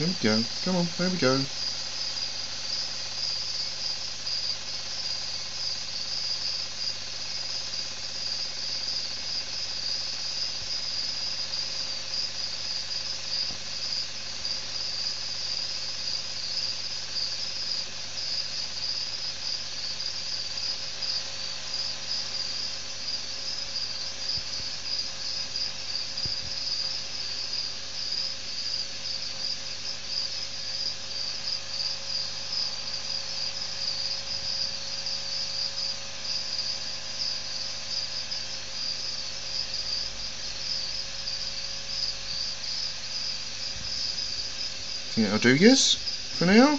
There we go. Come on, there we go. That'll do, yes, for now.